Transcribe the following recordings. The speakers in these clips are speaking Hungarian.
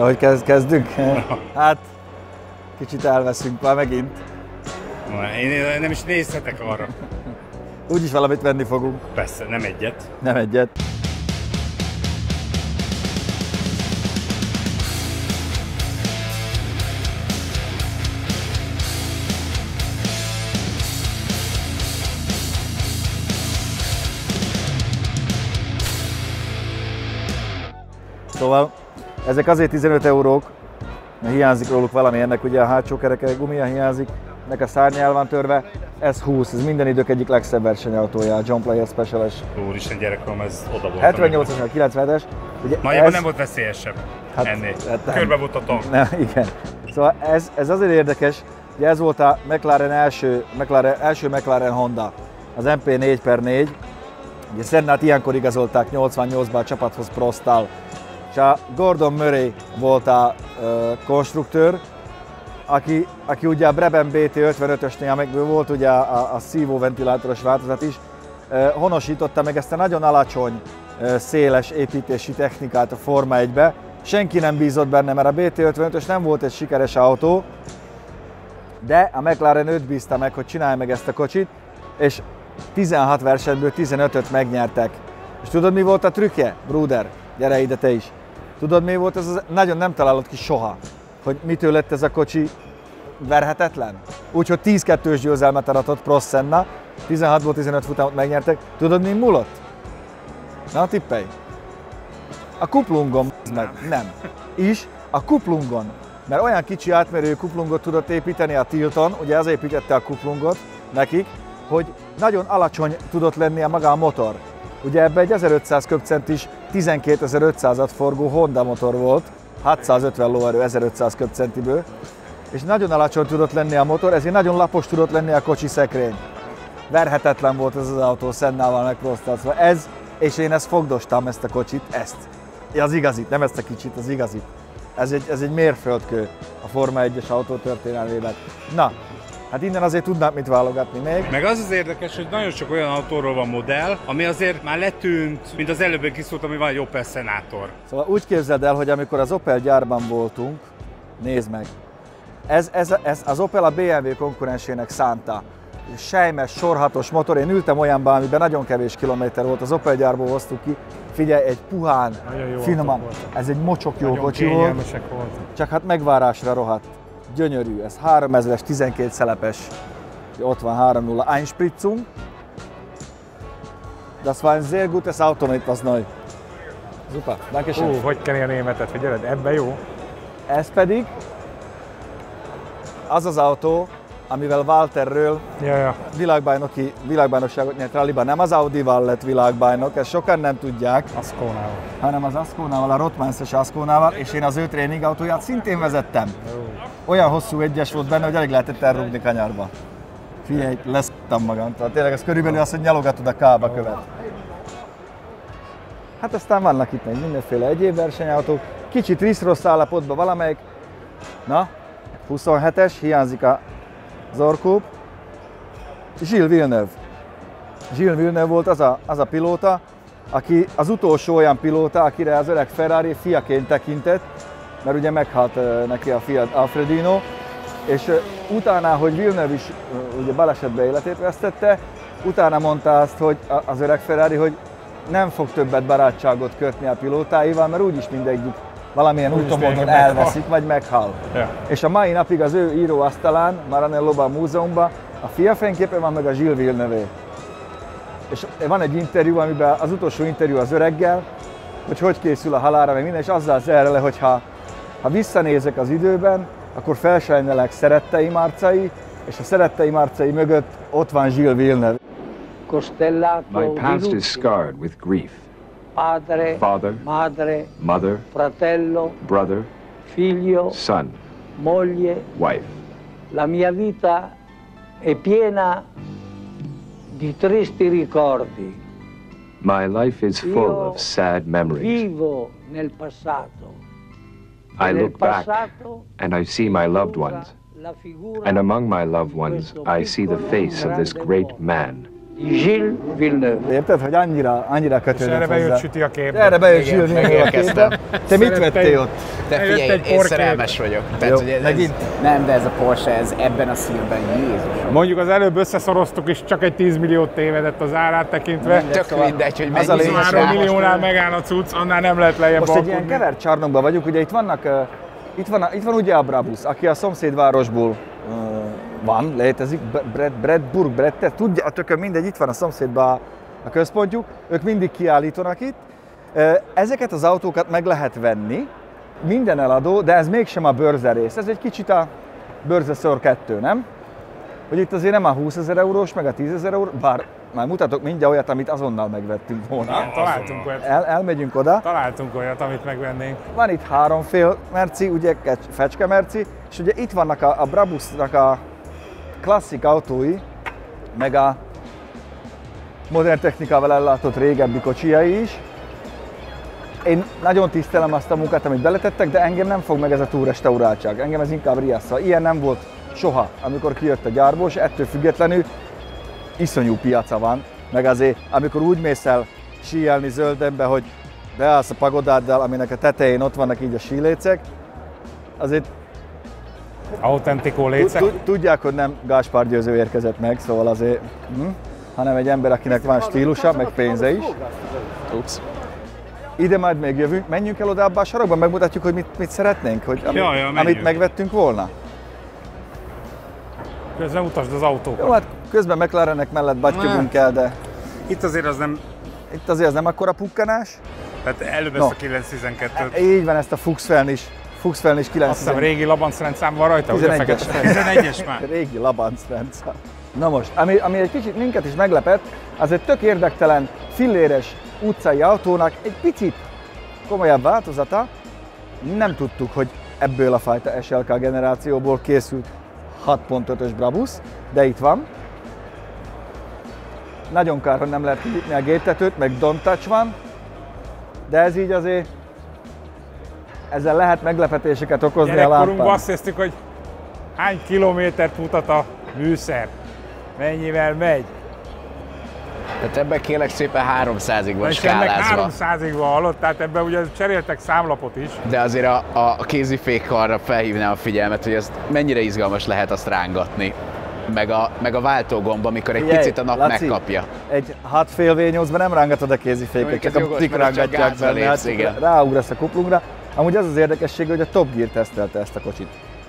Hogy kezd, kezdünk? Hát, kicsit elveszünk már megint. Én nem is nézhetek arra. Úgyis valamit venni fogunk. Persze, nem egyet. Nem egyet. Szóval ezek azért 15 eurók, mert hiányzik róluk valami, ennek ugye a hátsó kereke gumia hiányzik, nek a szárnya el van törve, ez 20, ez minden idők egyik legszebb versenyautója, a John Player Special-es. Úristen gyerekem, ez oda volt. 78-as, 97-es. Ugye Nagyjából ez... nem volt veszélyesebb hát, ennél. Hát nem. Körbe volt a tank. Nem, igen. Szóval ez, ez azért érdekes, hogy ez volt a McLaren első, McLaren, első McLaren Honda, az MP4 per 4. Ugye Sennát ilyenkor igazolták 88-ban a csapathoz Prostal és a Gordon Murray volt a uh, konstruktőr, aki, aki ugye a Breben BT55-ösnél, meg volt ugye a, a szívóventilátoros változat is, uh, honosította meg ezt a nagyon alacsony, uh, széles építési technikát a Forma 1-be. Senki nem bízott benne, mert a BT55-ös nem volt egy sikeres autó, de a McLaren őt bízta meg, hogy csinálj meg ezt a kocsit, és 16 versenyből 15-öt megnyertek. És tudod mi volt a trükkje, Bruder? Gyere ide te is. Tudod mi volt ez? Az, nagyon nem találod ki soha, hogy mitől lett ez a kocsi verhetetlen. Úgyhogy 10-2-ös győzelmet aratott Prost Senna, 16-ból 15 futamot megnyertek. Tudod mi múlott? Na, tippelj. A kuplungon, meg nem. Is a kuplungon. Mert olyan kicsi átmerő kuplungot tudott építeni a Tilton, ugye az építette a kuplungot nekik, hogy nagyon alacsony tudott lenni a maga a motor. Ugye ebbe egy 1500 köbcentis 12.500-at forgó Honda motor volt, 650 lóerő 1500 köbcentiből, és nagyon alacsony tudott lenni a motor, ezért nagyon lapos tudott lenni a kocsi szekrény. Verhetetlen volt ez az autó Szennával megprostálva. Ez, és én ezt fogdostam, ezt a kocsit, ezt. Az igazit, nem ezt a kicsit, az igazit. Ez egy, ez egy mérföldkő a Forma 1-es autó történelmében. Na, Hát innen azért tudnánk mit válogatni még. Meg az az érdekes, hogy nagyon sok olyan autóról van modell, ami azért már letűnt, mint az előbb kiszólt, ami van egy Opel Senator. Szóval úgy képzeld el, hogy amikor az Opel gyárban voltunk, nézd meg, ez, ez, ez az Opel a BMW konkurensének szánta. Sejmes, sorhatos motor. Én ültem olyanban, amiben nagyon kevés kilométer volt, az Opel gyárból hoztuk ki. Figyelj, egy puhán, finoman, ez egy mocsok jó nagyon kocsi volt, volt, csak hát megvárásra rohadt gyönyörű, ez 3000-es, 12 szelepes, ott van 3.0 Einspritzung. Das war ein sehr gutes Auto mit was neu. Super, danke schön. Uh, hogy kell a németet, figyeled, ebben jó. Ez pedig az az autó, amivel Walterről ja, ja. világbajnoki, világbajnokságot nyert ralliban. Nem az Audi-val lett világbajnok, ezt sokan nem tudják. Ascónával. Hanem az Ascónával, a Rotmanses Ascónával, és én az ő tréning autóját szintén vezettem. Olyan hosszú egyes volt benne, hogy alig lehetett elrúgni kanyarba. Figyelj, lesztam magam. Tehát tényleg ez körülbelül az, hogy nyalogatod a kába követ. Hát aztán vannak itt még mindenféle egyéb versenyautók. Kicsit rossz állapotban valamelyik. Na, 27-es, hiányzik a Zorkup, Gilles Villeneuve. Gilles Villeneuve volt az a, az a pilóta, aki az utolsó olyan pilóta, akire az öreg Ferrari fiaként tekintett, mert ugye meghalt neki a fia Alfredino, és utána, hogy Villeneuve is ugye balesetbe életét vesztette, utána mondta azt, hogy az öreg Ferrari, hogy nem fog többet barátságot kötni a pilótáival, mert úgyis mindegyik valamilyen úton elveszik, vagy meghal. Ja. És a mai napig az ő íróasztalán, Maranello-ban a múzeumban, a fia fényképe van, meg a Gilles Villeneuve. És van egy interjú, amiben az utolsó interjú az öreggel, hogy hogy készül a halára, meg minden, és azzal zerre le, hogy ha, ha visszanézek az időben, akkor felsejnelek szerettei márcai, és a szerettei márcai mögött ott van Gilles Villeneuve. My past is scarred with grief. Padre, father, madre, mother, fratello, brother, figlio, son, moglie, wife. La mia vita è piena di tristi ricordi. My life is full Io of sad memories. Vivo nel passato. I look back and I see my loved ones. And among my loved ones, I see the face of this great man. Gilles Villeneuve. Érted, hogy annyira, annyira És kötődött erre bejött hozzá. süti a képbe. Erre bejött Igen, Gilles Villeneuve a képbe. Te mit vettél ott? Eljött figyelj, egy én szerelmes vagyok. Jó, Tehát, hogy ez, megint? Nem, de ez a Porsche, ez ebben a szívben, Jézus. Mondjuk az előbb összeszoroztuk, és csak egy 10 milliót tévedett az árát tekintve. Tök mindegy, hogy Az a mennyi lényeg, is 3 hogy- rá. milliónál megáll a cucc, annál nem lehet lejjebb Most egy ilyen alkudni. kevert csarnokban vagyunk, ugye itt vannak, uh, itt van, itt van ugye a Brabus, aki a szomszédvárosból uh, van, létezik, B- Brad, Bradburg, Brad, tudja, a tökön mindegy, itt van a szomszédban a, a központjuk, ők mindig kiállítanak itt. Ezeket az autókat meg lehet venni, minden eladó, de ez mégsem a bőrze rész, ez egy kicsit a bőrze szor kettő, nem? Hogy itt azért nem a 20 ezer eurós, meg a 10 ezer eurós, bár már mutatok mindjárt olyat, amit azonnal megvettünk volna. Igen, találtunk olyat. El, elmegyünk oda, Találtunk olyat, amit megvennénk. van itt háromfél merci, ugye fecske merci, és ugye itt vannak a, a Brabusnak a klasszik autói, meg a modern technikával ellátott régebbi kocsijai is. Én nagyon tisztelem azt a munkát, amit beletettek, de engem nem fog meg ez a túrrestauráltság. Engem ez inkább riassza. Ilyen nem volt soha, amikor kijött a gyárból, és ettől függetlenül iszonyú piaca van, meg azért, amikor úgy mész el síelni zöldembe, hogy beállsz a pagodáddal, aminek a tetején ott vannak így a sílécek, azért Autentikó lécek. tud- tudják, hogy nem Gáspár Győző érkezett meg, szóval azért, hm? hanem egy ember, akinek van stílusa, meg pénze is. Ups. Ide majd még jövünk, menjünk el oda abba a sarokba, megmutatjuk, hogy mit, mit szeretnénk, hogy amit, Ja, ja, amit megvettünk volna. Közben utasd az autókat. Jó, hát közben McLarenek mellett batyogunk el, de Itt azért az nem, itt azért ez nem akkora pukkanás. tehát előbb No. ezt a 912-t. Így van, ezt a Fuchsfeln is, Fuchsfeln is Azt hiszem 9 régi labancrendszám van rajta, ugye 11-es. fekete. 11-es már. Régi labanc rendszer. Na most, ami, ami egy kicsit minket is meglepett, az egy tök érdektelen, filléres utcai autónak egy picit komolyabb változata. Nem tudtuk, hogy ebből a fajta SLK generációból készült 6.5-ös Brabus, de itt van. Nagyon kár, hogy nem lehet kinyitni a géptetőt, meg Don't Touch van, de ez így azért ezzel lehet meglepetéseket okozni a Gyerekkorunkban lámpán. azt néztük, hogy hány kilométert mutat a műszer, mennyivel megy. Tehát ebben kérlek szépen 300-ig van skálázva. 300-ig van halott, tehát ebben ugye cseréltek számlapot is. De azért a, a kézifék arra felhívnám a figyelmet, hogy ez mennyire izgalmas lehet azt rángatni. Meg a, meg a váltógomb, amikor egy Figyelj, picit a nap Laci, megkapja. Egy 6 fél V8-ban nem rángatod a kéziféket, csak a tik rángatják benne, hát ráugrasz a kuplungra. Amúgy az az érdekessége, hogy a Top Gear tesztelte ezt a kocsit.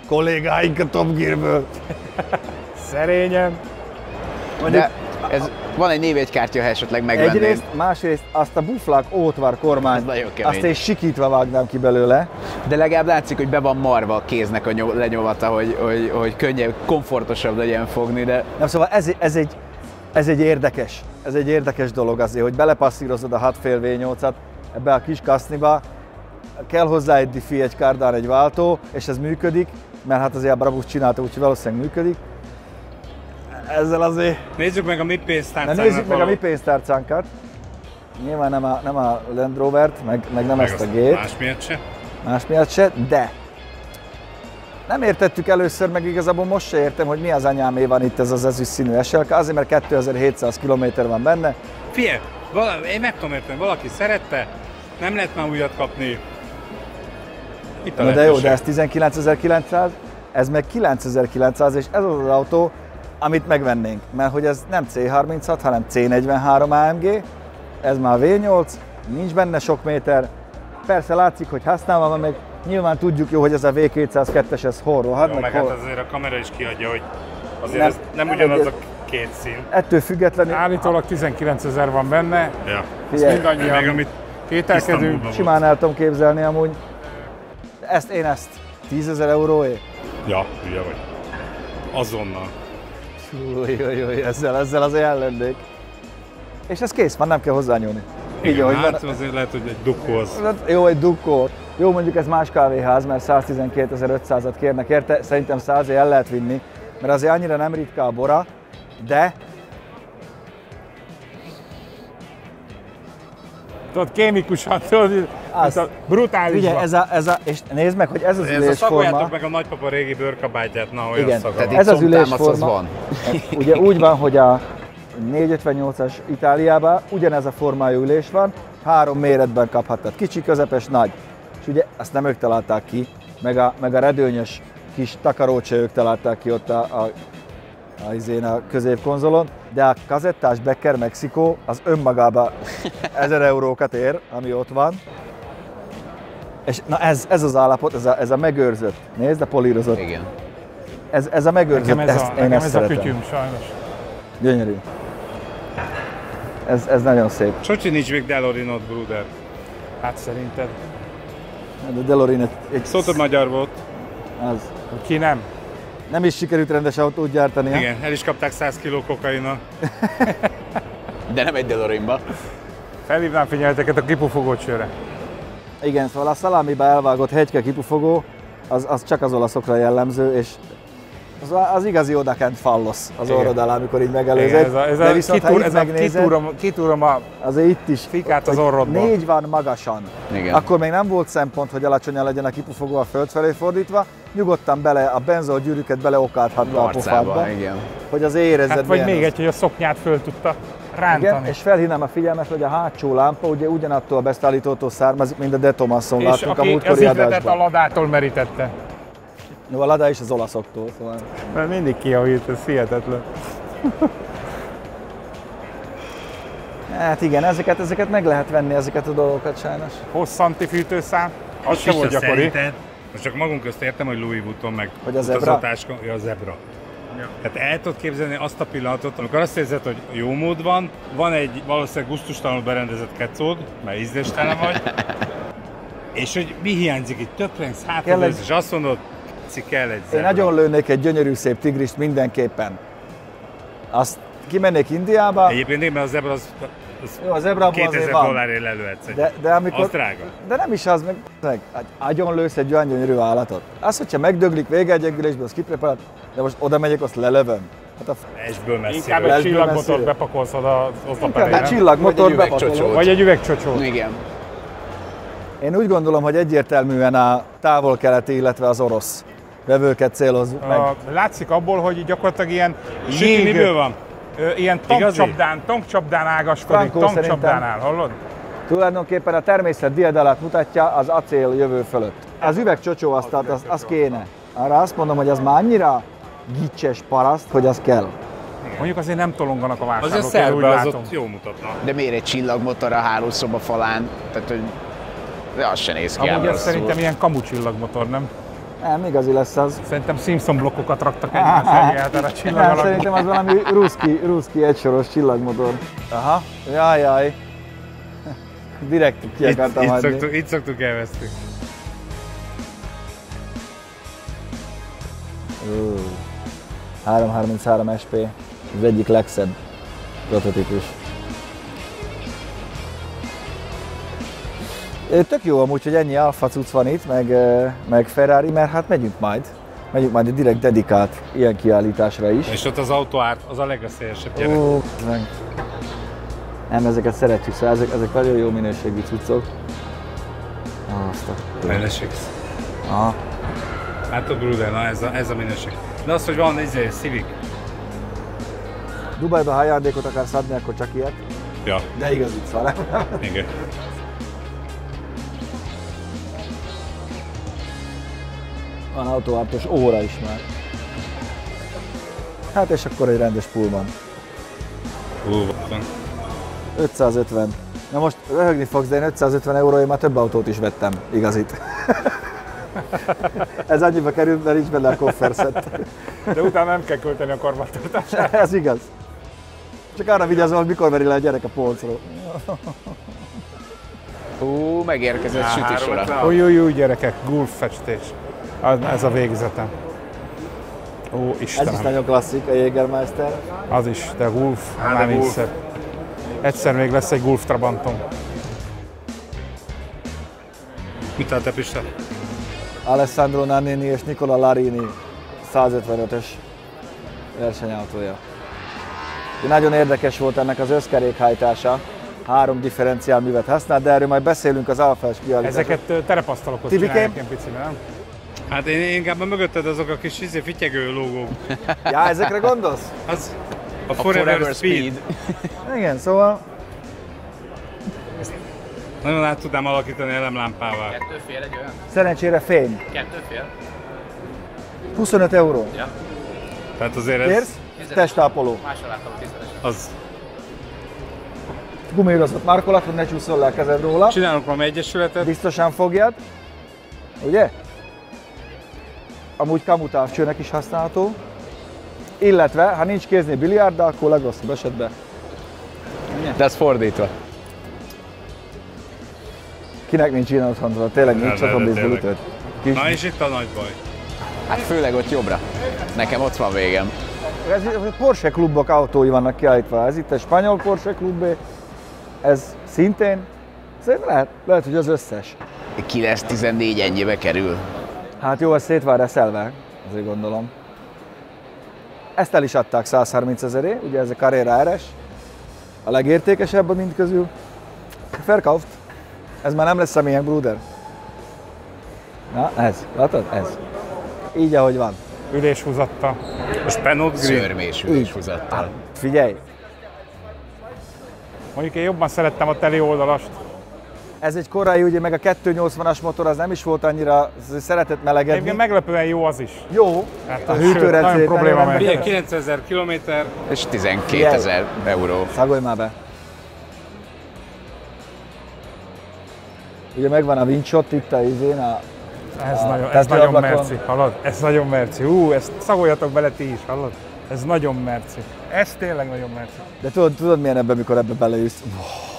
Kollégáink a Top Gearből. Szerényen. De ez, van egy névjegykártya, ha esetleg megvenném. Egyrészt, másrészt azt a buflák ótvar Ez kormány, nagyon kemény. azt én sikítva vágnám ki belőle. De legalább látszik, hogy be van marva a kéznek a nyom, lenyomata, hogy, hogy, hogy könnyebb, komfortosabb legyen fogni, de Nem, szóval ez, ez, egy, ez egy érdekes, ez egy érdekes dolog azért, hogy belepasszírozod a 6 fél V8-at ebbe a kis kaszniba, kell hozzá egy diffi, egy kardán, egy váltó, és ez működik, mert hát azért a Brabus csinálta, úgyhogy valószínűleg működik. Ezzel azért... Nézzük meg a mi Na pénztárcánknak nézzük meg a mi pénztárcánkat. Nyilván nem a, nem a Land Rover-t, meg, meg nem meg ezt a gét, Más miatt se. más miatt se, de nem értettük először, meg igazából most se értem, hogy mi az anyámé van itt ez az ezüst színű SLK, azért mert 2700 km van benne, Figyelj, én meg tudom érteni, valaki szerette, nem lehet már újat kapni. Itt a Na de jó, de ez 19.900, ez meg 9.900, és ez az az autó, amit megvennénk. Mert hogy ez nem C36, hanem C43 AMG, ez már V8, nincs benne sok méter. Persze látszik, hogy használva van, meg nyilván tudjuk jó, hogy ez a V202-es, ez hol rohad, Jó, meg meg hol. hát azért a kamera is kiadja, hogy azért Nem- ez nem nem ugyanaz a két szín. Ettől függetlenül Állítólag 19 ezer van benne, Ja. Figyelj, mindannyian Meg amit kételkedünk. Simán el tudom képzelni amúgy. Ezt én ezt 10 ezer euróért. Ja, hülye vagy. Azonnal. Új, ezzel, ezzel azért ellennék. És ez kész van, nem kell hozzányúlni. Így, Igen, ahogy van. hát azért lehet, hogy egy dukó az. Hát Jó, egy dukkó. Jó, mondjuk ez más kávéház, mert 112.500-at kérnek érte. Szerintem 100 el lehet vinni, mert azért annyira nem ritka a bora, de Tudod, kémikusan, tudod, Az. az. brutális. ugye ez a, ez a, és nézd meg, hogy ez az Ez a ülésforma, szagoljátok meg a nagypapa régi bőrkabátját, na olyan Igen. szaga tehát Ez az ülésforma. van. ugye úgy van, hogy a 458-as Itáliában ugyanez a formájú ülés van, három méretben kaphattad, kicsi, közepes, nagy. És ugye ezt nem ők találták ki, meg a, meg a redőnyös kis takarócsa ők találták ki ott a, a, a, izén a középkonzolon, de a kazettás Becker Mexikó az önmagában 1000 eurókat ér, ami ott van. És na ez, ez az állapot, ez a, ez a megőrzött, nézd, a polírozott, Igen. ez, ez a megőrzött, Nekem ez ezt, a, én nekem ezt ez a szeretem. kütyüm, sajnos. Gyönyörű. Ez, ez nagyon szép. Socsi nincs még Delorinod, Bruder. Hát szerinted. De Delorin egy, egy Szóval magyar volt. az. Ki nem? Nem is sikerült rendes autót gyártani. Igen, el is kapták 100 kg kokaina. De nem egy Delorinba. Felhívnám figyelmeteket a kipufogó csőre. Igen, szóval a szalámiba elvágott hegyke kipufogó, az, az csak az olaszokra jellemző, és az, az igazi odakent fallosz az Igen. orrod alá, amikor így megelőzed. Igen, ez a, ez De a, viszont, ha kitúr, itt ez a megnézed, kitúrom, kitúrom a azért itt is, Fikát az orrodból. négy van magasan. Igen. Akkor még nem volt szempont, hogy alacsonyan legyen a kipufogó a föld felé fordítva, nyugodtan bele, a benzol gyűrűket beleokádhatta a pofádba, igen. hogy az érezzed Hát vagy még az. egy, hogy a szoknyát föl tudta Igen, rántani. és felhívnám a figyelmet, hogy a hátsó lámpa ugye ugyanattól a beszállítótól származik, mint a De Tomasson és láttunk a aki az múltkori ihletet a adásban. ladától merítette. Jó, a Lada is az olaszoktól, szóval. Mert mindig kijavít, ez hihetetlen. Hát igen, ezeket, ezeket meg lehet venni, ezeket a dolgokat sajnos. Hosszanti fűtőszám, az sem volt gyakori. szerinted, most csak magunk közt értem, hogy Louis Vuitton meg Hogy a zebra? utazatáska, ja, a zebra. Tehát el tudod képzelni azt a pillanatot, amikor azt érzed, hogy jó mód van, van egy valószínűleg gusztustalanul berendezett kecód, mert ízléstelen vagy, és hogy mi hiányzik itt, töprengsz hátadőz, egy- és azt mondod, ci kell egy Én zebra. nagyon lőnék egy gyönyörű szép tigrist mindenképpen. Azt kimennék Indiába, Egyébként én, mert a zebra az, az jó, a zebrában 2000 azért van. dollárért lelőhetsz egy. De, de amikor... Az drága. De nem is az, meg, meg agyon lősz egy olyan gyönyörű állatot. Az, hogyha megdöglik vége egy egyengülésből, az kipreparált, de most oda megyek, azt lelövöm. Hát a f- Esből Inkább egy csillagmotort messzire. bepakolsz oda az inkább oszlop egy csillagmotor bepatolom. Vagy egy üvegcsocsó. Igen. Én úgy gondolom, hogy egyértelműen a távol-keleti, illetve az orosz vevőket céloz meg. A, látszik abból, hogy gyakorlatilag ilyen Süti jég- miből van? Ilyen tankcsapdán, tankcsapdán ágaskodik, Frankó tankcsapdánál, hallod? Tulajdonképpen a természet diadalát mutatja az acél jövő fölött. Az üvegcsocsó azt, az, az kéne. Arra azt mondom, hogy az már annyira gicses paraszt, hogy az kell. Mondjuk azért nem tolonganak a Azért vásárlók, én úgy szerbe az látom. ott jó mutatna. De miért egy csillagmotor a hálószoba falán? Tehát, hogy de az se néz ki Amúgy ez szerintem ilyen kamu csillagmotor, nem? Nem, igazi lesz az. Szerintem Simpson blokkokat raktak egymás elé, hát erre a csillag Nem, szerintem az valami ruszki, ruszki egysoros csillagmotor. Aha, jaj, jaj. Direkt ki Itt, akartam itt, hagyni. szoktuk, itt szoktuk elveszteni. Ó, 333 SP, az egyik legszebb prototípus. Tök jó amúgy, hogy ennyi alfa cucc van itt, meg, meg Ferrari, mert hát megyünk majd. Megyünk majd egy direkt dedikált ilyen kiállításra is. És ott az autó az a legveszélyesebb gyerek. Ó, meg. Nem, ezeket szeretjük, szóval ezek, ezek nagyon jó minőségű cuccok. Azt a... Elesik. Aha. Látod, Bruder, na ez a, ez a minőség. De az, hogy van izé, Civic. Dubajba, ha ajándékot akarsz adni, akkor csak ilyet. Ja, De igaz itt van. igen. Van autóártos óra is már. Hát és akkor egy rendes van. 550. Na most röhögni fogsz, de én 550 euróért már több autót is vettem, igazit. Ez annyiba került, mert nincs benne a kofferszett. De utána nem kell költeni a karbantartásra. Ez igaz. Csak arra vigyázol, hogy mikor veri le a gyerek a polcról. Hú, megérkezett. Új, új, új gyerekek, gulf festés. Az, ez a végzetem. Ó, Ez is Istenem, nagyon klasszik, a Jägermeister. az is, de gulf, Hát, már nincs szebb. Egyszer még lesz egy gulf trabantom. Mit a te Pista? Alessandro Nannini és Nicola Larini 155-ös versenyautója. De nagyon érdekes volt ennek az összkerékhajtása. Három differenciál művet használ, de erről majd beszélünk az alfás kiállításon. Ezeket terepasztalokhoz Tibikém? csinálják ilyen piciben, nem? Hát én én inkább a mögötted azok a kis izé, fityegő logók. Já, ezekre gondolsz? Az, A Forever, Speed. Igen, szóval Nagyon át tudnám alakítani elemlámpává. Kettő fél egy olyan? szerencsére fény. Kettő fél? 25 euró. Tehát azért ez Kérsz? Testápoló. Máshol láttam a az. Gumírozott markolat, hogy ne csúszol le a kezed róla. Csinálunk valami egyesületet, Biztosan fogjad. Ugye? Amúgy kamutávcsőnek is használható. Illetve, ha nincs kézni biliárddal, akkor legrosszabb esetben De ez fordítva. kinek nincs ilyen otthon, tényleg nincs tényleg. ütőt. Kis, na és itt a nagy baj. Hát főleg ott jobbra. Nekem ott van végem. ez, ez Porsche klubok autói vannak kiállítva. Ez itt egy spanyol Porsche klubé. Ez szintén, szerintem lehet, lehet, hogy az összes. 9-14 ennyibe kerül. Hát jó, ez szét van reszelve, azért gondolom. Ezt el is adták 130 ezeré, ugye ez a Carrera RS, a legértékesebb a mind közül. Verkauft. Ez már nem lesz személyek, Bruder. Na, ez, látod? Ez. Így, ahogy van. Üléshúzatta. A Penot Green. Szörmés üléshúzattal. Figyelj, Mondjuk én jobban szerettem a teli oldalast. Ez egy korai, ugye meg a 280-as motor az nem is volt annyira szeretett melegedni. Egyébként meglepően jó az is. Jó, Hát a nagyon probléma meg. rendben- Ugye 9000 kilométer, És 12 ezer euró. Szagolj már be. Ugye megvan a windshot itt a izén, a, Ez, A nagyon, ez nagyon merci, hallod? Ez nagyon merci. Ú, ezt szagoljatok bele ti is, hallod? Ez nagyon merci. Ez tényleg nagyon merci. de tudod, tudod milyen ebben, mikor ebbe beleülsz. És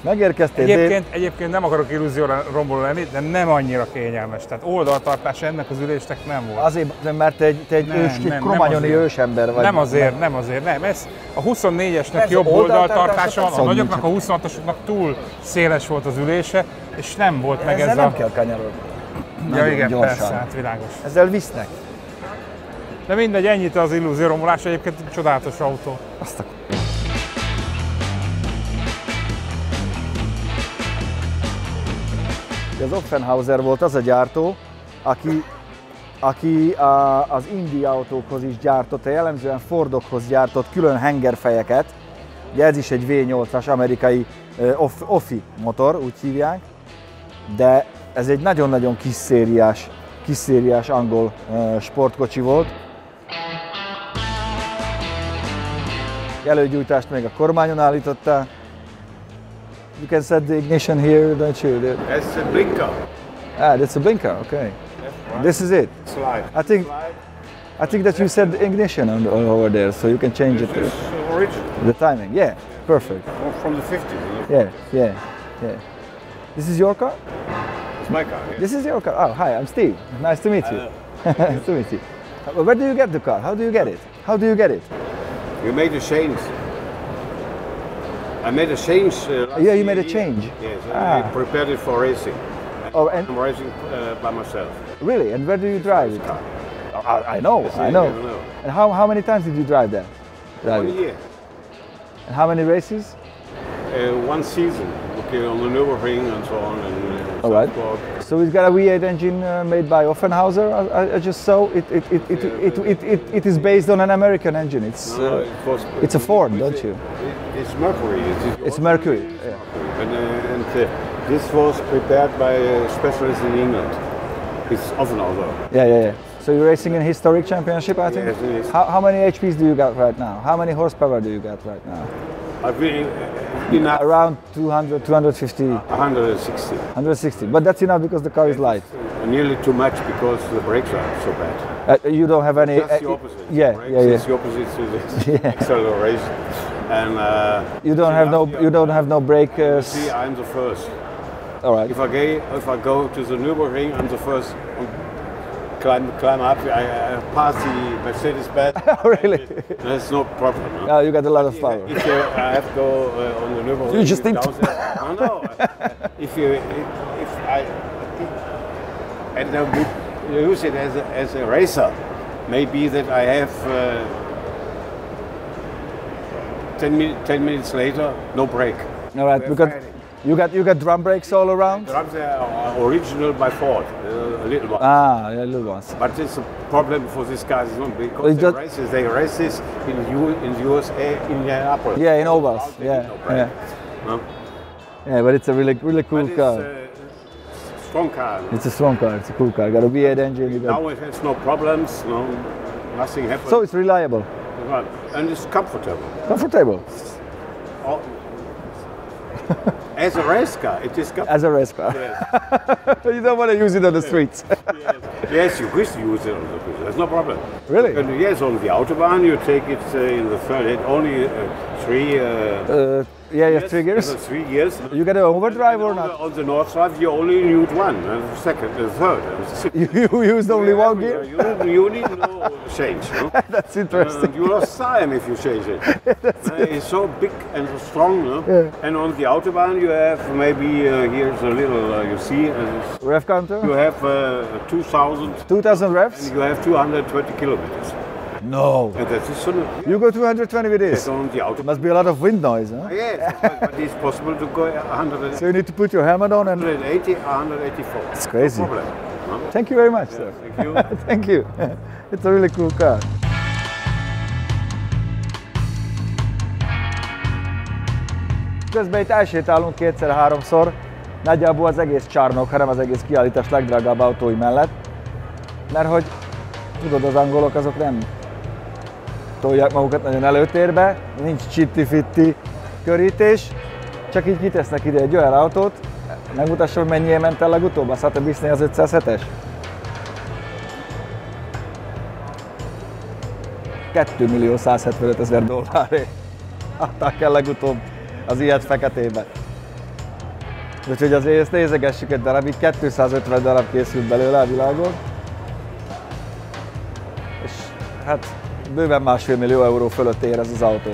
megérkeztél, Egyébként, egyébként nem akarok illúzióra romboló lenni, de nem annyira kényelmes. Tehát oldaltartás ennek az ülésnek nem volt. Azért, mert te egy, te egy, Nem, ős, nem, egy nem kromanyoni ősember vagy. nem azért, nem azért, nem. Ez a 24-esnek Persze, jobb oldaltartása van, a nagyoknak, a 26-osoknak túl széles volt az ülése, és nem volt meg ez nem a... kell kanyarodni. Ja igen, gyorsan. persze, hát világos. Ezzel visznek. De mindegy, ennyit az illúzió rombolás, egyébként csodálatos autó. Azt a... Az Offenhauser volt az a gyártó, aki, aki a, az Indy autókhoz is gyártott, jellemzően Fordokhoz gyártott külön hengerfejeket. Ugye ez is egy V8-as amerikai off, offi motor, úgy hívják, de ez egy nagyon-nagyon kis szériás, kis szériás angol sportkocsi volt. Előgyújtást még a kormányon állította. You can set the ignition here, don't you? The- That's a blinker. Ah, that's a blinker. Okay. This is it. Slide. I think I think that you set the ignition on the, over there, so you can change it. It's original The timing. Yeah, perfect. from the 50s. Yeah, yeah, yeah. This is your car? It's my car. Yeah. This is your car. Oh, hi, I'm Steve. Nice to meet you. nice to meet you. Where do you get the car? How do you get it? How do you get it? You made a change. I made a change. Uh, Yeah, you made a change. Yes, Ah. I prepared it for racing. Oh, and I'm racing uh, by myself. really? And where do you drive it? Car. I, I know, I know. know. And how, how many times did you drive there? Drive One it. year, And how many races? uh, one season. Okay, on the Nürburgring and so on, and uh, All right. So it's got a V8 engine uh, made by Offenhauser. I, I- I just saw it. It, it, it, it, it, it, it is based on an American engine. It's No, uh, it it's a Ford, don't you? It, it's Mercury. It's, It's Mercury. Yeah. And, uh, and uh, this was prepared by a specialist in England. It's Offenhauser. yeah, yeah, yeah. So you're racing in historic championship, I think. Yes, it is. How, how many HPs do you got right now? How many horsepower do you got right now? I've been uh, enough Around 200, 250, 160. 160. But that's enough because the car is light. Nearly too much because the brakes are so bad. Uh, you don't have any. The uh, opposite. yeah, brakes yeah, yeah. the opposite to the Yeah. acceleration. And uh, You don't have no. You don't have no brake. Uh, see, I'm the first. all right. If I go, if I go to the Nürburgring, I'm the first. Climb, climb up. I, I pass the Mercedes Benz. really? There's no problem. huh? No, you got a lot of power. If you, I have to go uh, on the Nürburgring. You just think- no, no. if you, if I, and I would use it as a, as a racer, maybe that I have uh, 10, min- 10 minutes later no break. All right, We're because. You got you got drum brakes all around? Drums are original by Ford, uh, little one. Ah, yeah, little ones. But it's a problem for these guys because It's they races, they race in U, in the USA, in Indianapolis. Yeah, in ovals. Yeah, no yeah. No? Yeah, but it's a really really cool But it's car. a strong car. It's a strong car. It's a cool car. Got a V8 engine. You got... Now it has no problems, no, nothing happens. So it's reliable, Right. and it's comfortable. comfortable All- As a race car, it is as a race car. Yes. you don't want to use it on the streets. yes, you wish to use it on the streets. There's no problem. Really? And yes, on the autobahn you take it uh, in the third. It only uh, three. Uh, Uh, yeah, you have three gears. uh, Three years. You get an overdrive or on not? The, on the north side, you only need one, and the second, the third, and. You, used only one gear. You, you need no change. No? That's interesting. And you lost time if you change it. Uh, it's so big and so strong. No? Yeah. And on the autobahn, you have maybe uh, here's a little. Uh, you see, uh, Rev you have uh, 2,000. 2000 revs. You have 220 kilometers, No. and that is so. You go 220 with It's this. on the autobahn. Must be a lot of wind noise, huh? Yes, but, but it's possible to go 100, So you need to put your helmet on and. 180, 184. It's crazy. No problem. Thank you very much, sir. Thank you. Thank you. It's a really cool car. Közben itt elsétálunk kétszer-háromszor, nagyjából az egész csarnok, hanem az egész kiállítás legdrágább autói mellett, mert hogy tudod, az angolok azok nem tolják magukat nagyon előtérbe, nincs csitti-fitti körítés, csak így kitesznek ide egy olyan autót, megmutassam, hogy mennyiért ment el legutóbb a Sotheby's-nél az 507-es? 2 millió 175 ezer dollárért adták el legutóbb az ilyet feketébe. Úgyhogy azért ezt nézegessük egy darabig, 250 darab készült belőle a világon. És hát bőven másfél millió euró fölött ér ez az autó.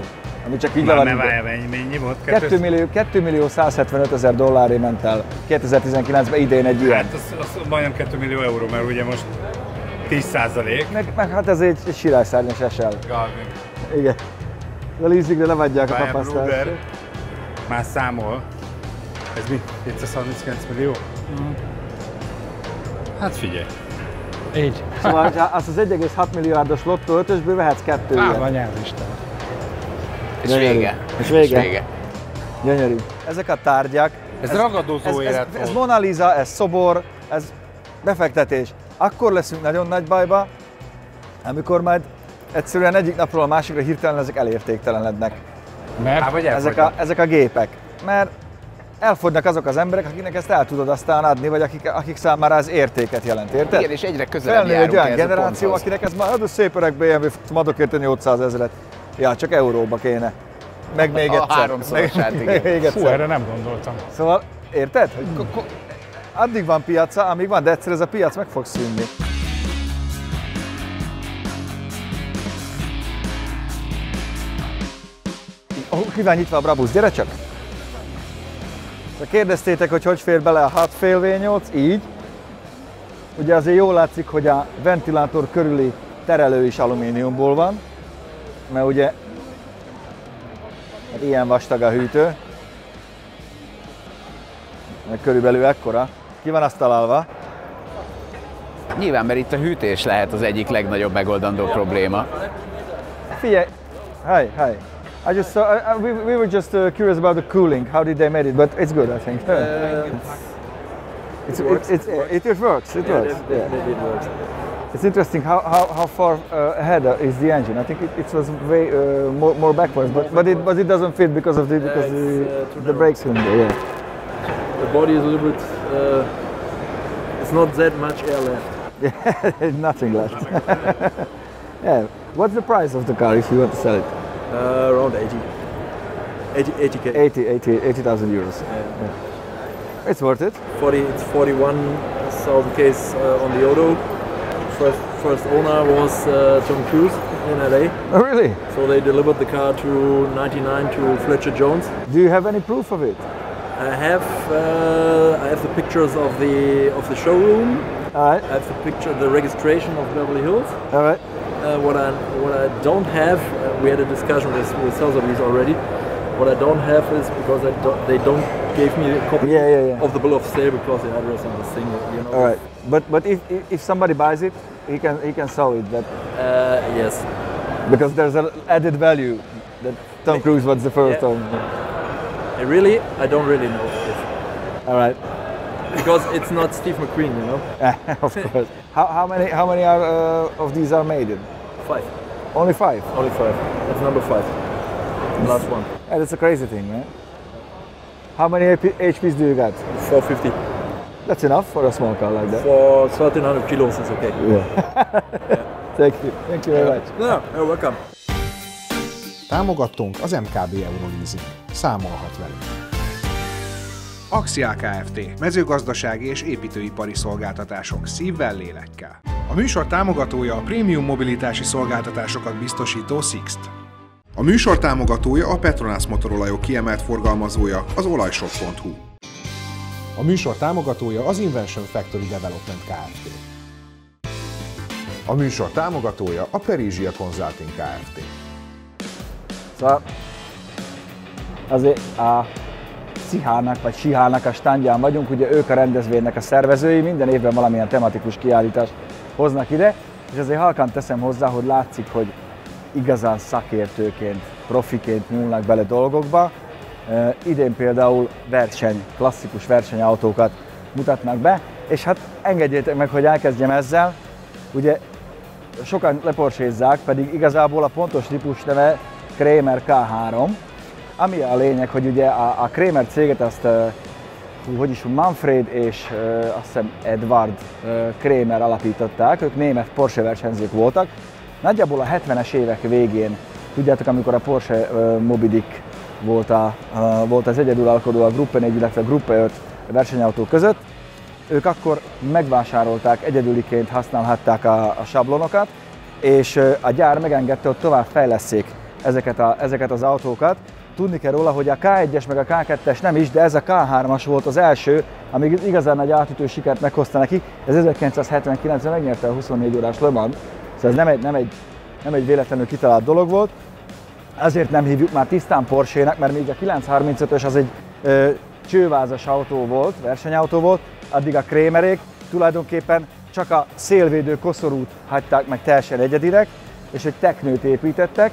Ami csak így Már ne várja, mennyi, mennyi volt? 2 millió, 2 millió 175 ezer dollárért ment el 2019-ben idén egy ilyen. Hát az, az majdnem 2 millió euró, mert ugye most 10 százalék. Meg, meg hát ez egy, sirályszárnyas SL. Igen. A leasingre nem adják a papasztást. Már számol. Ez mi? 239 millió? Hát figyelj. Így. Szóval azt az 1,6 milliárdos lottó ötösből vehetsz kettő Á, anyám Isten. És Gyönyörű. vége. És vége. vége. Gyönyörű. Ezek a tárgyak, Ez, ez, ragadozó ez, ez, élet ez volt. Mona Lisa, ez szobor, ez befektetés. Akkor leszünk nagyon nagy bajba, amikor majd egyszerűen egyik napról a másikra hirtelen ezek elértéktelenednek. Mert Hát, vagy Ezek a, ezek a gépek. Mert elfogynak azok az emberek, akiknek ezt el tudod aztán adni, vagy akik, akik számára ez értéket jelent, érted? Igen, és egyre közelebb Felnő egy olyan a generáció, ponthoz. akinek ez már az a szép öreg BMW, adok érte 800 ezeret. Ja, csak euróba kéne. Meg még A egyszer. háromszorosát, meg, igen. még Fú, erre nem gondoltam. Szóval, érted? Addig van piaca, amíg van, de egyszer ez a piac meg fog szűnni. Ki van nyitva a Brabus, gyere csak! Ha kérdeztétek, hogy hogy fér bele a 6 fél V8, így. Ugye azért jól látszik, hogy a ventilátor körüli terelő is alumíniumból van, mert ugye hát ilyen vastag a hűtő, meg körülbelül ekkora. Ki van azt találva? Nyilván, mert itt a hűtés lehet az egyik legnagyobb megoldandó probléma. Figyelj, hi, hi. I just saw, uh, we, we were just uh, curious about the cooling. How did they made it? But it's good, I think. it's, it's, it's, it, it works. It works. Yeah. It's interesting how, how, how far uh, ahead uh, is the engine. I think it, it was way uh, more, more backwards, but, but it but it doesn't fit because of the because the, the brakes. Yeah. The body is a little bit. Uh, it's not that much air left. Nothing left. yeah. What's the price of the car if you want to sell it? Uh, around 80. 80, 80k. 80, 80, 80,000 euros. Yeah. It's worth it. 40, it's 41,000 case uh, on the auto. First, first owner was uh, Tom Cruise in LA. Oh, really? So they delivered the car to 99 to Fletcher Jones. Do you have any proof of it? I have uh, I have the pictures of the of the showroom. All right. I have the picture, of the registration of Beverly Hills. All right. Uh, what I what I don't have, we had a discussion with with Sotheby's already. What I don't have is because I don't, they don't gave me a copy Yeah, yeah, yeah. of the bill of sale because the address on the thing, you know. All right, but but if if- somebody buys it, he can he can sell it that Uh, yes. because there's an added value that Tom Cruise was the first Yeah. one. Uh, really, I don't really know. If, All right, because it's not Steve McQueen, you know. of course. How, how many how many are uh, of these are made? in? Five. Only five. Only five. That's number five. The last one. Yeah, that's a crazy thing, man. How many AP HPs do you got? 450. That's enough for a small car like that. For 1300 kilos is okay. Yeah. Thank you. Thank you very much. No, you're welcome. Támogattunk az MKB Euroleasing. Számolhat velünk. Axial Kft. Mezőgazdasági és építőipari szolgáltatások szívvel, lélekkel. A műsor támogatója a prémium mobilitási szolgáltatásokat biztosító Sixt. A műsor támogatója a Petronas motorolajok kiemelt forgalmazója, az olajshop.hu. A műsor támogatója az Invention Factory Development Kft. A műsor támogatója a Perizsia Consulting Kft. Szóval azért a Szihának vagy Sihának a standján vagyunk, ugye ők a rendezvénynek a szervezői, minden évben valamilyen tematikus kiállítást hoznak ide, és azért halkan teszem hozzá, hogy látszik, hogy igazán szakértőként, profiként nyúlnak bele dolgokba. E, idén például verseny, klasszikus versenyautókat mutatnak be, és hát engedjétek meg, hogy elkezdjem ezzel. Ugye sokan leporsézzák, pedig igazából a pontos típus neve Kramer K3, ami a lényeg, hogy ugye a, a Kramer céget azt, hogy is, Manfred és uh, azt hiszem Edward uh, Kramer alapították, ők német Porsche versenyzők voltak. Nagyjából a 70-es évek végén, tudjátok, amikor a Porsche uh, volt, a, uh, volt az egyedülalkodó a Gruppe 4, illetve a Gruppe 5 versenyautó között, ők akkor megvásárolták, egyedüliként használhatták a, a sablonokat, és a gyár megengedte, hogy tovább fejleszék ezeket, a, ezeket az autókat. Tudni kell róla, hogy a K1-es meg a K2-es nem is, de ez a K3-as volt az első, ami igazán nagy átütő sikert meghozta neki. Ez 1979-ben megnyerte a 24 órás Le Mans, szóval ez nem egy, nem egy, nem egy véletlenül kitalált dolog volt. Azért nem hívjuk már tisztán Porsche-nek, mert még a 935-ös az egy ö, csővázas autó volt, versenyautó volt, addig a Kramerék tulajdonképpen csak a szélvédő koszorút hagyták meg teljesen egyedileg, és egy teknőt építettek,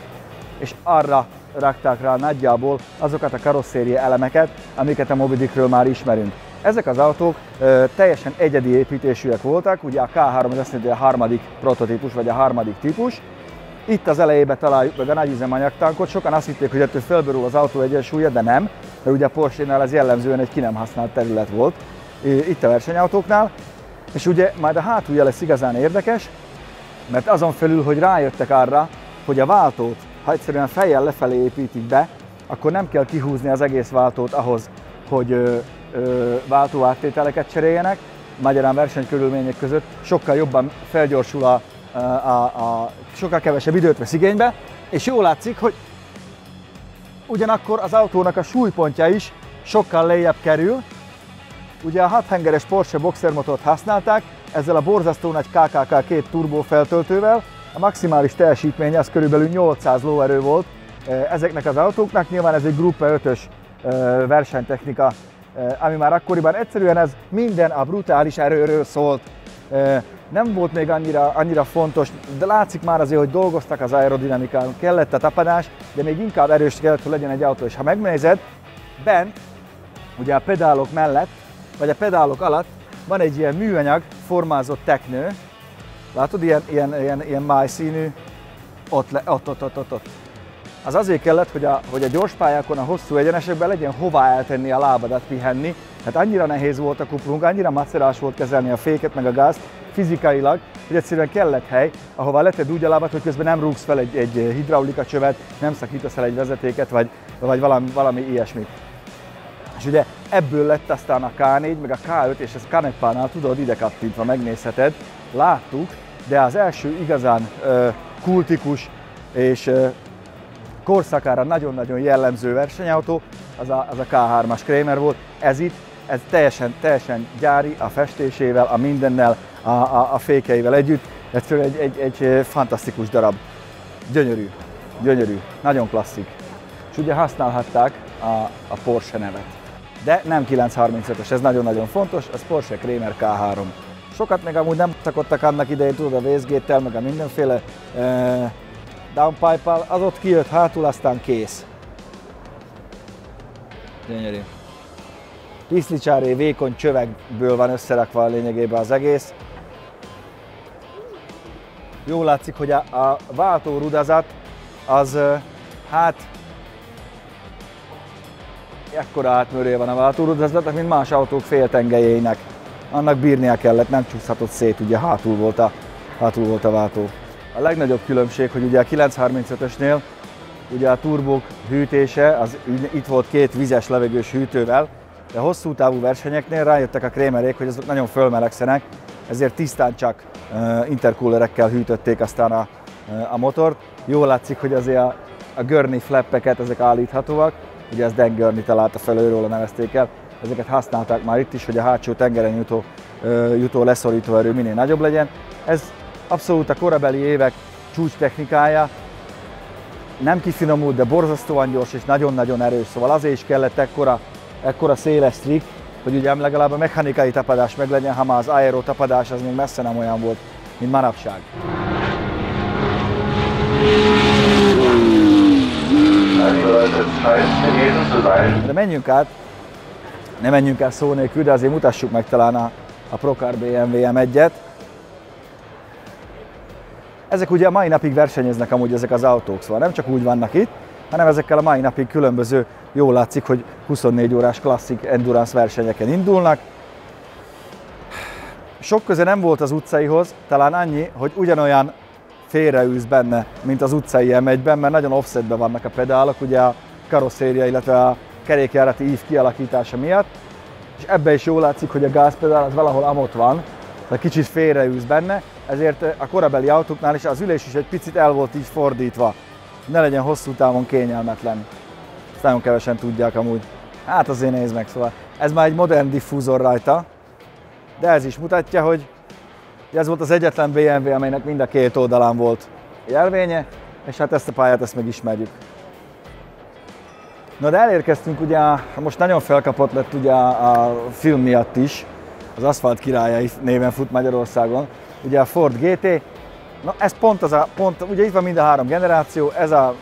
és arra rakták rá nagyjából azokat a karosszéria elemeket, amiket a Moby Dickről már ismerünk. Ezek az autók ö, teljesen egyedi építésűek voltak, ugye a K3 az azt jelenti, a harmadik prototípus, vagy a harmadik típus, itt az elejében találjuk meg a nagy üzemanyagtankot, sokan azt hitték, hogy ettől fölbörül az autó egyensúlya, de nem, mert ugye a Porsche-nál ez jellemzően egy ki nem használt terület volt, itt a versenyautóknál, és ugye majd a hátulja lesz igazán érdekes, mert azon felül, hogy rájöttek arra, hogy a váltót, ha egyszerűen fejjel lefelé építik be, akkor nem kell kihúzni az egész váltót ahhoz, hogy ö, ö, váltóáttételeket cseréljenek, magyarán versenykörülmények között sokkal jobban felgyorsul a, a, a, sokkal kevesebb időt vesz igénybe, és jól látszik, hogy ugyanakkor az autónak a súlypontja is sokkal lejjebb kerül. Ugye a 6 hengeres Porsche Boxer motort használták, ezzel a borzasztó nagy KKK két turbó feltöltővel. A maximális teljesítménye az körülbelül 800 lóerő volt ezeknek az autóknak. Nyilván ez egy Gruppe 5-ös versenytechnika, ami már akkoriban egyszerűen ez minden a brutális erőről szólt. Nem volt még annyira, annyira fontos, de látszik már azért, hogy dolgoztak az aerodinamikán, kellett a tapadás, de még inkább erős kellett, hogy legyen egy autó. És ha megnézed, bent, ugye a pedálok mellett, vagy a pedálok alatt van egy ilyen műanyag formázott teknő, látod, ilyen, ilyen, ilyen, ilyen májszínű, ott, le, ott, ott, ott, ott, ott. Az azért kellett, hogy a, hogy a gyors pályákon, a hosszú egyenesekben legyen hová eltenni a lábadat pihenni. Hát annyira nehéz volt a kuplung, annyira macerás volt kezelni a féket meg a gázt fizikailag, hogy egyszerűen kellett hely, ahová leted úgy a lábad, hogy közben nem rúgsz fel egy, egy hidraulika csövet, nem szakítasz el egy vezetéket, vagy, vagy valami, valami ilyesmit. És ugye ebből lett aztán a K4, meg a K5, és ez Kanepánál tudod, ide kattintva megnézheted, láttuk, de az első igazán kultikus és korszakára nagyon-nagyon jellemző versenyautó, az a, az a K3-as Kramer volt. Ez itt, ez teljesen, teljesen gyári, a festésével, a mindennel, a, a, a fékeivel együtt. Egyszerűen egy, egy, egy fantasztikus darab. Gyönyörű, gyönyörű, nagyon klasszik. És ugye használhatták a, a Porsche nevet. de nem 935-ös, ez nagyon-nagyon fontos, az Porsche Kramer K3. Sokat még amúgy nem szakottak annak idején, tudod, a Wastegate-tel, meg a mindenféle uh, downpipe az ott kijött hátul, aztán kész. Gyönyörű. Piszlicsáré vékony csövekből van összerakva a lényegében az egész. Jól látszik, hogy a, a váltó rudazat az hát ekkora átmörője van a váltórudazatnak, mint más autók féltengelyének. Annak bírnia kellett, nem csúszhatott szét, ugye hátul volt a, hátul volt a váltó. A legnagyobb különbség, hogy ugye a 935-ösnél ugye a turbók hűtése, az itt volt két vizes levegős hűtővel, de hosszú távú versenyeknél rájöttek a krémerék, hogy azok nagyon fölmelegszenek, ezért tisztán csak intercoolerekkel hűtötték aztán a, a motort. Jól látszik, hogy azért a, a görni flappeket, ezek állíthatóak, ugye ez Dan Gurney találta fel, őről nevezték el, ezeket használták már itt is, hogy a hátsó tengeren jutó, jutó leszorító erő minél nagyobb legyen. Ez abszolút a korabeli évek csúcs technikája, nem kifinomult, de borzasztóan gyors és nagyon-nagyon erős, szóval azért is kellett ekkora, ekkora széles strik, hogy ugye legalább a mechanikai tapadás meg legyen, ha már az aero tapadás az még messze nem olyan volt, mint manapság. De menjünk át, nem menjünk el szó nélkül, de azért mutassuk meg talán a, a Procar BMW M1-et. Ezek ugye a mai napig versenyeznek amúgy ezek az autók, szóval nem csak úgy vannak itt, hanem ezekkel a mai napig különböző, jól látszik, hogy 24 órás klasszik endurance versenyeken indulnak. Sok köze nem volt az utcaihoz, talán annyi, hogy ugyanolyan félreülsz benne, mint az utcai M1-ben, mert nagyon offsetben vannak a pedálok, ugye a karosszéria, illetve a kerékjárati ív kialakítása miatt, és ebbe is jól látszik, hogy a gázpedál az valahol amott van, tehát kicsit félreülsz benne, ezért a korabeli autóknál is az ülés is egy picit el volt így fordítva, ne legyen hosszú távon kényelmetlen. Ezt nagyon kevesen tudják amúgy. Hát azért nézd meg, szóval ez már egy modern diffúzor rajta, de ez is mutatja, hogy ez volt az egyetlen BMW, amelynek mind a két oldalán volt jelvénye, és hát ezt a pályát ezt megismerjük. Na de elérkeztünk ugye, most nagyon felkapott lett ugye a film miatt is, az Aszfalt királyai néven fut Magyarországon, ugye a Ford GT, na ez pont az a, pont, ugye itt van mind a három generáció, ez a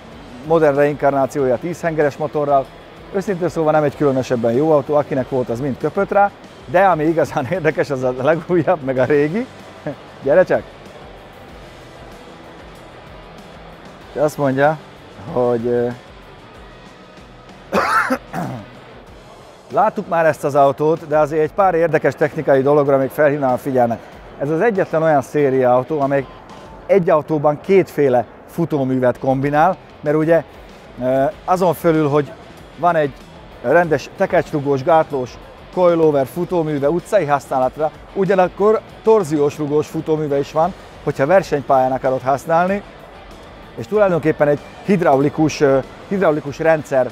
modern reinkarnációja 10 hengeres motorral, őszintén szóval nem egy különösebben jó autó, akinek volt, az mind köpött rá, de ami igazán érdekes, az a legújabb, meg a régi. Gyere csak! És azt mondja, hogy Láttuk már ezt az autót, de azért egy pár érdekes technikai dologra még felhívnám a figyelmet. Ez az egyetlen olyan széria autó, amely egy autóban kétféle futóművet kombinál, mert ugye azon fölül, hogy van egy rendes tekercsrugós, gátlós, coilover futóműve utcai használatra, ugyanakkor torziós rugós futóműve is van, hogyha versenypályán akarod használni, és tulajdonképpen egy hidraulikus, hidraulikus rendszer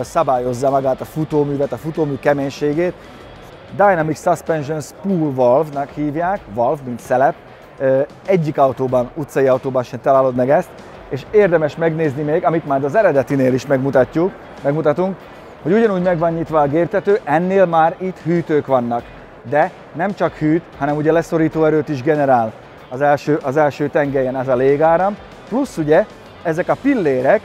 szabályozza magát a futóművet, a futómű keménységét. Dynamic Suspension Spool Valve-nak hívják, valve, mint szelep. Egyik autóban, utcai autóban sem találod meg ezt, és érdemes megnézni még, amit már az eredetinél is megmutatjuk, megmutatunk, hogy ugyanúgy meg van nyitva a gértető, ennél már itt hűtők vannak. De nem csak hűt, hanem ugye leszorító erőt is generál az első, az első tengelyen ez a légáram, plusz ugye ezek a pillérek,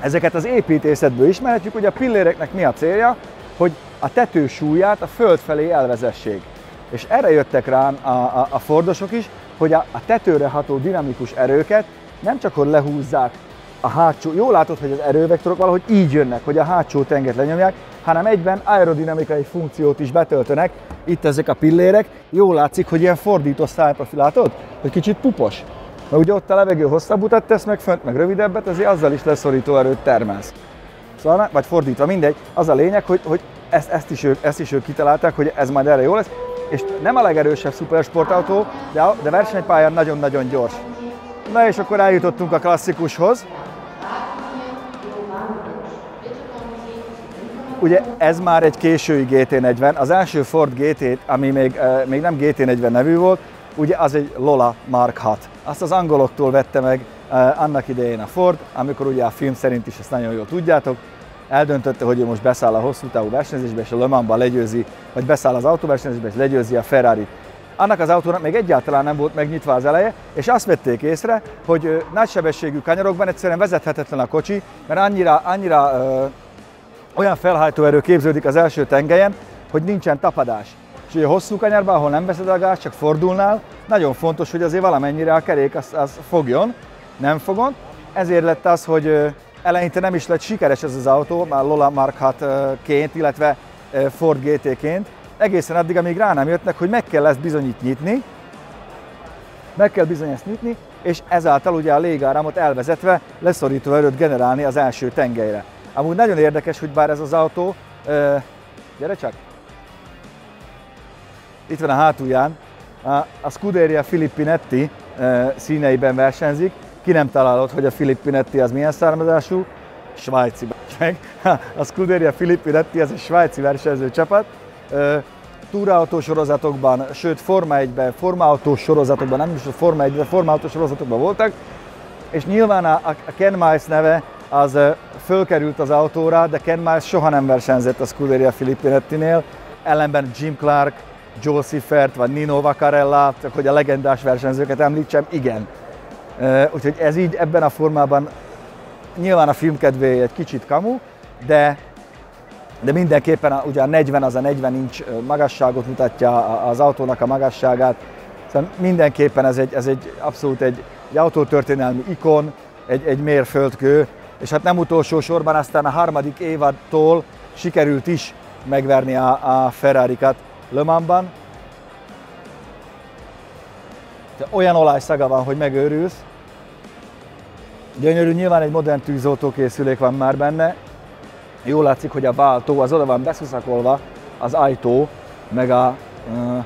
Ezeket az építészetből ismerhetjük, hogy a pilléreknek mi a célja, hogy a tető súlyát a föld felé elvezessék. És erre jöttek rá a, a, a fordosok is, hogy a, a tetőre ható dinamikus erőket nem csak hogy lehúzzák a hátsó, jól látod, hogy az erővektorok valahogy így jönnek, hogy a hátsó tenget lenyomják, hanem egyben aerodinamikai funkciót is betöltenek. Itt ezek a pillérek, jól látszik, hogy ilyen fordító szájprofil, látod? Hogy kicsit pupos. Mert ugye ott a levegő hosszabb utat tesz meg fönt, meg rövidebbet, ezért azzal is leszorító erőt termelsz. Szóval, vagy fordítva, mindegy. Az a lényeg, hogy, hogy ezt, ezt, is ők, ezt is ők kitalálták, hogy ez majd erre jó lesz. És nem a legerősebb szupersportautó, de, de versenypályán nagyon-nagyon gyors. Na és akkor eljutottunk a klasszikushoz. Ugye ez már egy késői GT40, az első Ford GT, ami még, eh, még nem GT40 nevű volt, ugye az egy Lola Mark 6. Azt az angoloktól vette meg uh, annak idején a Ford, amikor ugye a film szerint is ezt nagyon jól tudjátok, eldöntötte, hogy ő most beszáll a hosszú távú versenyzésbe, és a Le Mansban legyőzi, vagy beszáll az autóversenyzésbe, és legyőzi a ferrari -t. Annak az autónak még egyáltalán nem volt megnyitva az eleje, és azt vették észre, hogy ö, nagysebességű kanyarokban egyszerűen vezethetetlen a kocsi, mert annyira, annyira ö, olyan felhajtóerő képződik az első tengelyen, hogy nincsen tapadás. És ugye a hosszú kanyarban, ahol nem veszed a gáz, csak fordulnál, nagyon fontos, hogy azért valamennyire a kerék az, az fogjon, nem fogon. Ezért lett az, hogy eleinte nem is lett sikeres ez az autó, már Lola Mark ként, illetve Ford GT-ként, egészen addig, amíg rá nem jöttnek, hogy meg kell ezt bizonyít nyitni, meg kell bizony ezt nyitni, és ezáltal ugye a légáramot elvezetve leszorító erőt generálni az első tengelyre. Amúgy nagyon érdekes, hogy bár ez az autó, gyere csak, itt van a hátulján, a, a Scuderia Filippinetti uh, színeiben versenyzik. Ki nem találod, hogy a Filippinetti az milyen származású? Svájci. A Scuderia Filippinetti az egy svájci versenyző csapat. Uh, túrautó sorozatokban, sőt Forma 1-ben, Forma sorozatokban, nem is a Forma 1 de Forma Autó sorozatokban voltak, és nyilván a, a Ken Miles neve az fölkerült az autóra, de Ken Miles soha nem versenyzett a Scuderia Filippinetti-nél, ellenben Jim Clark, Joel Siffert vagy Nino Vaccarella, csak hogy a legendás versenyzőket említsem, igen. Úgyhogy ez így ebben a formában nyilván a film kedvé egy kicsit kamu, de, de mindenképpen a, ugye a 40 az a 40 inch magasságot mutatja az autónak a magasságát, szóval mindenképpen ez egy, ez egy abszolút egy, egy autótörténelmi ikon, egy, egy mérföldkő, és hát nem utolsó sorban aztán a harmadik évadtól sikerült is megverni a, a Ferrari-kat Le. Olyan olajszaga van, hogy megőrülsz. Gyönyörű, nyilván egy modern tűzoltókészülék van már benne. Jól látszik, hogy a váltó az oda van beszuszakolva az ajtó, meg a uh,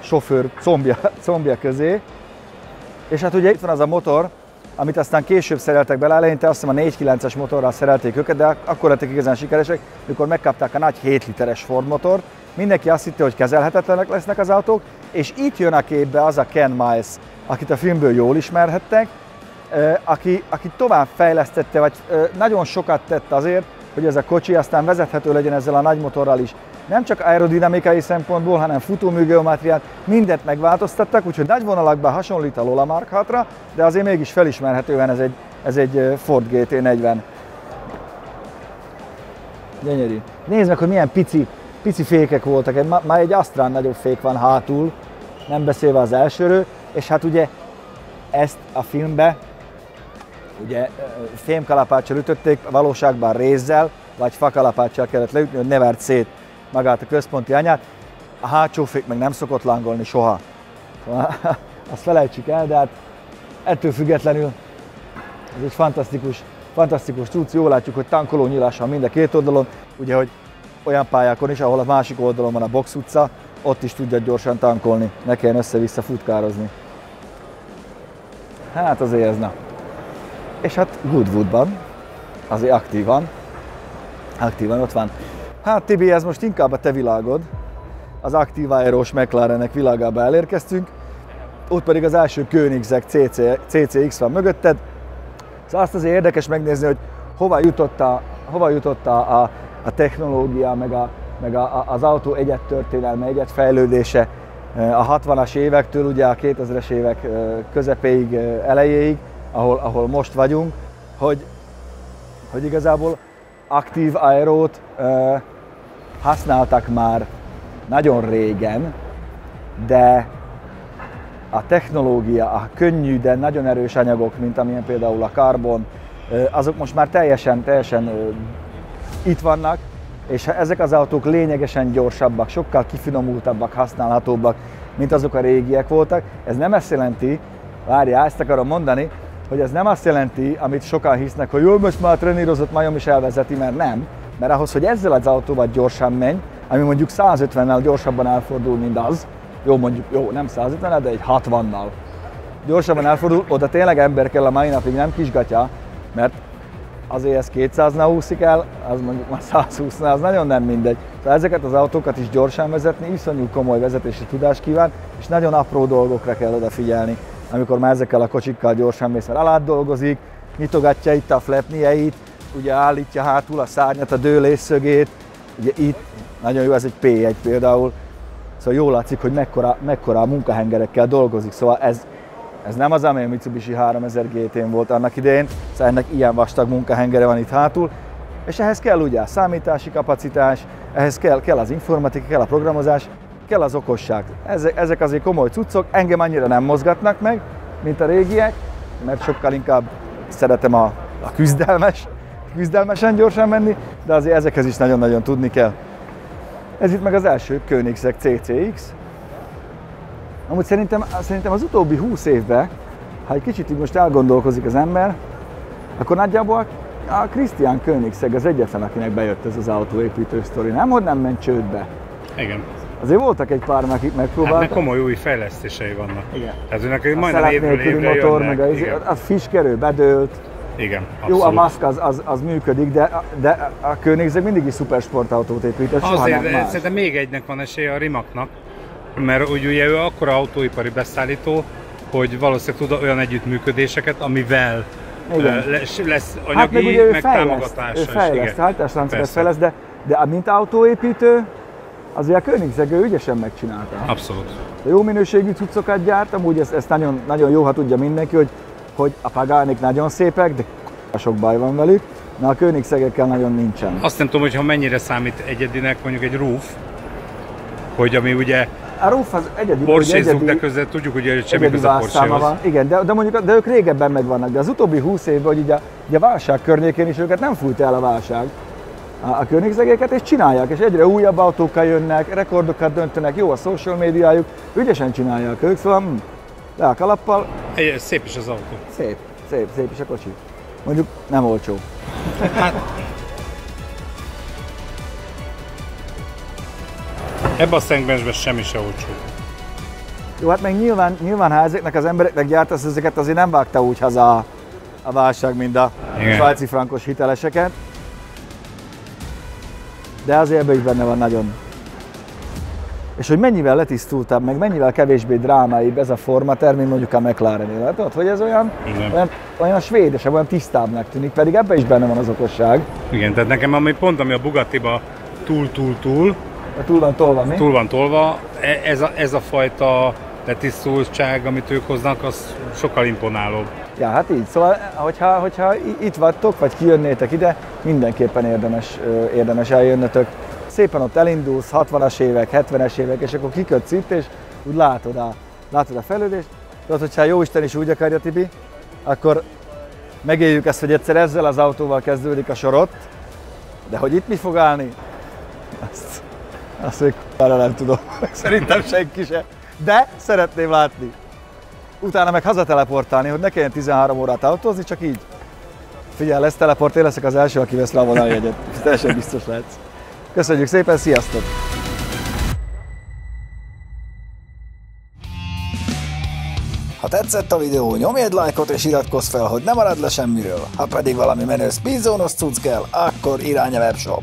sofőr combja, combja közé. És hát ugye itt van az a motor, amit aztán később szereltek bele, eleinte azt hiszem a 4.9-es motorral szerelték őket, de akkor lettek igazán sikeresek, mikor megkapták a nagy 7 literes Ford motort. Mindenki azt hitte, hogy kezelhetetlenek lesznek az autók, és itt jön a képbe az a Ken Miles, akit a filmből jól ismerhettek, aki, aki tovább fejlesztette, vagy nagyon sokat tett azért, hogy ez a kocsi aztán vezethető legyen ezzel a nagy motorral is. Nem csak aerodinamikai szempontból, hanem futóműgeomátriát, mindent megváltoztattak, úgyhogy nagy vonalakban hasonlít a Lola Mark 6-ra, de azért mégis felismerhetően ez egy, ez egy Ford GT40. Gyönyörű. Nézd meg, hogy milyen pici, pici fékek voltak. Már egy Astrán nagyobb fék van hátul, nem beszélve az elsőről, és hát ugye ezt a filmbe ugye fémkalapáccsal ütötték, valóságban rézzel, vagy fakalapáccsal kellett leütni, hogy ne vert szét magát a központi anyát. A hátsó fék meg nem szokott lángolni soha. Azt felejtsük el, de hát ettől függetlenül ez egy fantasztikus, fantasztikus cucc. Jól látjuk, hogy tankoló nyílás van mind a két oldalon. Ugye, hogy olyan pályákon is, ahol a másik oldalon van a box utca, ott is tudja gyorsan tankolni, ne kelljen össze-vissza futkározni. Hát azért ez na. És hát Goodwoodban, azért aktívan, aktívan ott van. Hát Tibi, ez most inkább a te világod. Az aktív aerós McLarenek világába elérkeztünk. Ott pedig az első Koenigsegg CC, CCX van mögötted. Szóval azt azért érdekes megnézni, hogy hova jutott a, hova jutott a, a, a technológia, meg, a, meg a, az autó egyet történelme, egyet fejlődése a 60-as évektől ugye a 2000-es évek közepéig, elejéig, ahol, ahol most vagyunk, hogy, hogy igazából aktív aerót használtak már nagyon régen, de a technológia, a könnyű, de nagyon erős anyagok, mint amilyen például a karbon, azok most már teljesen, teljesen itt vannak, és ezek az autók lényegesen gyorsabbak, sokkal kifinomultabbak, használhatóbbak, mint azok a régiek voltak. Ez nem ezt jelenti, várjál, ezt akarom mondani, hogy ez nem azt jelenti, amit sokan hisznek, hogy jó, most már trenírozott majom is elvezeti, mert nem. Mert ahhoz, hogy ezzel az autóval gyorsan menj, ami mondjuk 150-nel gyorsabban elfordul, mint az, jó mondjuk, jó, nem 150 de egy 60-nal gyorsabban elfordul, oda tényleg ember kell a mai napig, nem kisgatya, mert azért ez 200-nál úszik el, az mondjuk már 120-nál, az nagyon nem mindegy. Tehát ezeket az autókat is gyorsan vezetni, iszonyú komoly vezetési tudás kíván, és nagyon apró dolgokra kell odafigyelni. Amikor már ezekkel a kocsikkal gyorsan mész, mert alá dolgozik, nyitogatja itt a flepniejeit, ugye állítja hátul a szárnyat, a dőlésszögét, ugye itt nagyon jó, ez egy P1 például, szóval jól látszik, hogy mekkora, mekkora munkahengerekkel dolgozik, szóval ez, ez nem az, amely a Mitsubishi 3000 GT-n volt annak idején, szóval ennek ilyen vastag munkahengere van itt hátul, és ehhez kell ugye a számítási kapacitás, ehhez kell, kell az informatika, kell a programozás, kell az okosság. Ezek, ezek azért komoly cuccok, engem annyira nem mozgatnak meg, mint a régiek, mert sokkal inkább szeretem a, a küzdelmes, küzdelmesen gyorsan menni, de azért ezekhez is nagyon-nagyon tudni kell. Ez itt meg az első Koenigsegg CCX. Amúgy szerintem, szerintem az utóbbi 20 évben, ha egy kicsit így most elgondolkozik az ember, akkor nagyjából a Christian Koenigsegg az egyetlen, akinek bejött ez az autóépítő sztori. Nem, hogy nem ment csődbe. Igen. Azért voltak egy pár, akik megpróbáltak. Hát komoly új fejlesztései vannak. Igen. Ez neki a majdnem évről évre motor, jönnek. meg a, Igen. a fiskerő bedőlt. Igen, Jó, a abszolút. Musk az, az, az működik, de, de a Koenigsegg mindig is szuper sportautót épített, Azért nem más. szerintem még egynek van esélye a Rimaknak, mert úgy ugye ő akkora autóipari beszállító, hogy valószínűleg tud olyan együttműködéseket, amivel Igen. lesz, lesz anyagi, Hát meg ugye ő meg fejleszt, támogatása ő fejleszt, hajtásláncokat fejleszt, de, de mint autóépítő, azért a Koenigsegg ügyesen megcsinálta. Abszolút. De jó minőségű cuccokat gyárt, amúgy ezt, ezt nagyon, nagyon jó, ha tudja mindenki, hogy, hogy a Pagánik nagyon szépek, de sok baj van velük, na a Koenigsegekkel nagyon nincsen. Azt nem tudom, hogy ha mennyire számít egyedinek mondjuk egy roof, hogy ami ugye A Roof az egyedi, egyedi- de közben tudjuk, hogy semmi egyedi köze a van. Igen, de, de mondjuk de ők régebben megvannak, de az utóbbi 20 évben, hogy ugye, ugye a válság környékén is őket nem fújt el a válság a, a Koenigsegeket, és csinálják, és egyre újabb autókkal jönnek, rekordokat döntenek, jó a social médiájuk, ügyesen csinálják ők, szóval hm, le a kalappal, Egy, szép is az autó. szép, szép, szép is a kocsi. Mondjuk nem olcsó. Ebben a szegmensben semmi se olcsó. Jó, hát meg nyilván, nyilván ha ezeknek az embereknek gyártasz ezeket, azért nem vágta úgy haza a, a válság, mint a Igen. svájci frankos hiteleseket. De azért ebben is benne van nagyon. És hogy mennyivel letisztultabb, meg mennyivel kevésbé drámaibb ez a formater, mint mondjuk a McLaren-nél. Látod, hogy ez olyan, Igen. olyan, olyan svédesebb, olyan tisztábbnak tűnik, pedig ebben is benne van az okosság. Igen, tehát nekem ami pont, ami a Bugatti-ba túl-túl-túl, túl van tolva, mi? túl van tolva, e- ez a, ez a fajta letisztultság, amit ők hoznak, az sokkal imponálóbb. Ja, hát így. Szóval, hogyha, hogyha itt vagytok, vagy kijönnétek ide, mindenképpen érdemes, érdemes eljönnetek. Szépen ott elindulsz, 60-as évek, 70-es évek, és akkor kikötsz itt, és úgy látod a, látod a fejlődést. Tudod, hogyha jó Isten is úgy akarja, Tibi, akkor megéljük ezt, hogy egyszer ezzel az autóval kezdődik a sorot, de hogy itt mi fog állni, azt, azt még arra nem tudom. Szerintem senki se. De szeretném látni utána meg hazateleportálni, hogy ne kelljen 13 órát autózni, csak így. Figyelj, lesz teleport, én leszek az első, aki vesz rá a vonaljegyet. Teljesen biztos lehetsz. Köszönjük szépen, sziasztok! Ha tetszett a videó, nyomj egy lájkot és iratkozz fel, hogy ne maradj le semmiről. Ha pedig valami menő speedzónos cucc kell, akkor irány a webshop.